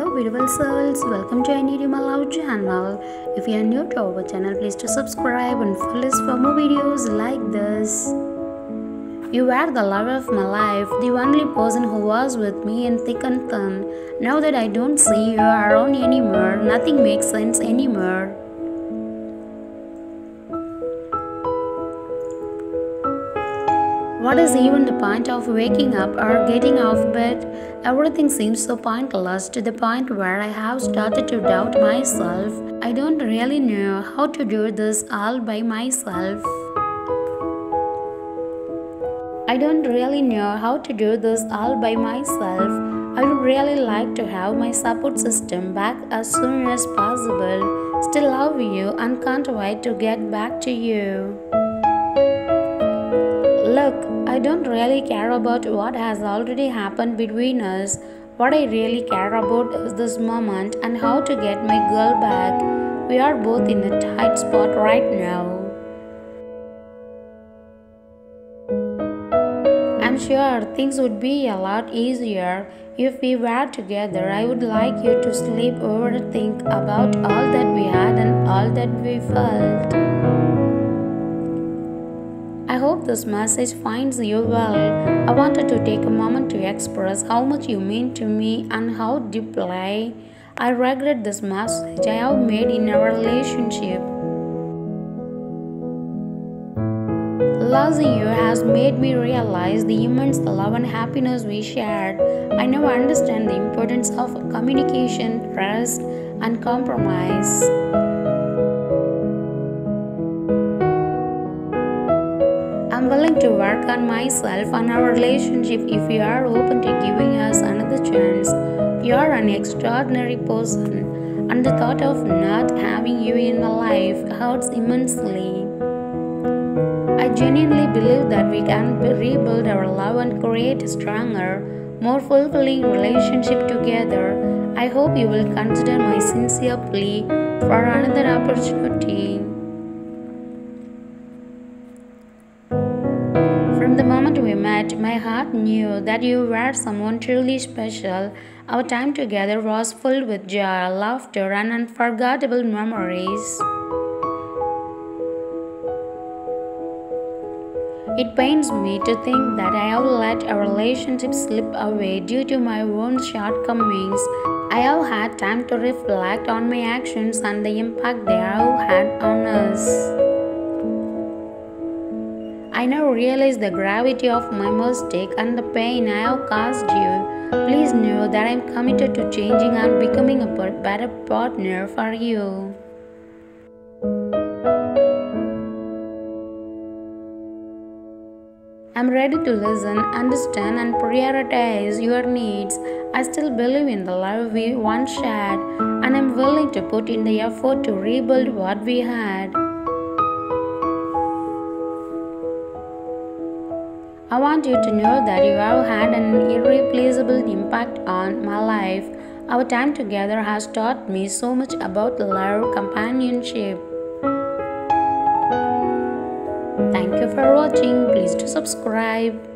Hello beautiful souls, welcome to any love channel. If you are new to our channel, please to subscribe and follow us for more videos like this. You were the love of my life, the only person who was with me in thick and thin. Now that I don't see you around anymore, nothing makes sense anymore. What is even the point of waking up or getting off bed? Everything seems so pointless to the point where I have started to doubt myself. I don't really know how to do this all by myself. I don't really know how to do this all by myself. I would really like to have my support system back as soon as possible. Still love you and can't wait to get back to you. Look, I don't really care about what has already happened between us. What I really care about is this moment and how to get my girl back. We are both in a tight spot right now. I'm sure things would be a lot easier if we were together. I would like you to sleep over and think about all that we had and all that we felt. I hope this message finds you well. I wanted to take a moment to express how much you mean to me and how deeply I regret this message I have made in our relationship. Losing you has made me realize the immense love and happiness we shared. I now understand the importance of communication, trust, and compromise. Willing to work on myself and our relationship if you are open to giving us another chance. You are an extraordinary person, and the thought of not having you in my life hurts immensely. I genuinely believe that we can rebuild our love and create a stronger, more fulfilling relationship together. I hope you will consider my sincere plea for another opportunity. Met, my heart knew that you were someone truly special. Our time together was filled with joy, laughter, and unforgettable memories. It pains me to think that I have let our relationship slip away due to my own shortcomings. I have had time to reflect on my actions and the impact they have had on us. I now realize the gravity of my mistake and the pain I have caused you. Please know that I am committed to changing and becoming a better partner for you. I'm ready to listen, understand, and prioritize your needs. I still believe in the love we once shared, and I'm willing to put in the effort to rebuild what we had. I want you to know that you have had an irreplaceable impact on my life. Our time together has taught me so much about love, companionship. Thank you for watching. Please do subscribe.